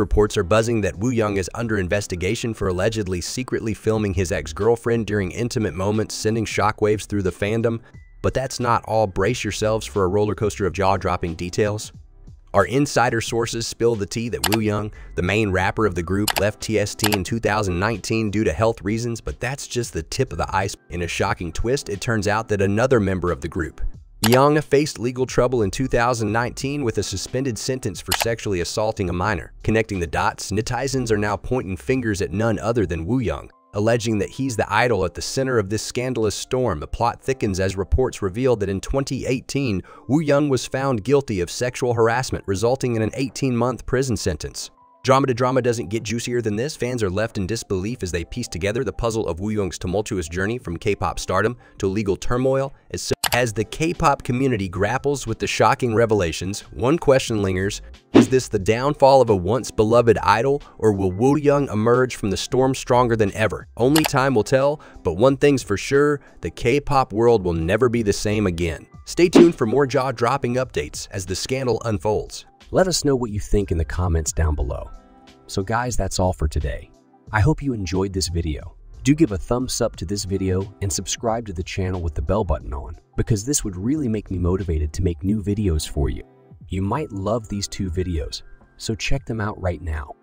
Reports are buzzing that Wooyoung is under investigation for allegedly secretly filming his ex-girlfriend during intimate moments, sending shockwaves through the fandom. But that's not all. Brace yourselves for a roller coaster of jaw-dropping details. Our insider sources spill the tea that Wooyoung, the main rapper of the group, left TST in 2019 due to health reasons, but that's just the tip of the ice. In a shocking twist, it turns out that another member of the group, Young faced legal trouble in 2019 with a suspended sentence for sexually assaulting a minor. Connecting the dots, netizens are now pointing fingers at none other than Wooyoung, alleging that he's the idol at the center of this scandalous storm. The plot thickens as reports reveal that in 2018, Wooyoung was found guilty of sexual harassment, resulting in an 18-month prison sentence. Drama to drama doesn't get juicier than this. Fans are left in disbelief as they piece together the puzzle of Wooyoung's tumultuous journey from K-pop stardom to legal turmoil. As, as the K-pop community grapples with the shocking revelations, one question lingers, is this the downfall of a once beloved idol, or will Wooyoung emerge from the storm stronger than ever? Only time will tell, but one thing's for sure, the K-pop world will never be the same again. Stay tuned for more jaw-dropping updates as the scandal unfolds. Let us know what you think in the comments down below. So guys, that's all for today. I hope you enjoyed this video. Do give a thumbs up to this video and subscribe to the channel with the bell button on, because this would really make me motivated to make new videos for you. You might love these two videos, so check them out right now.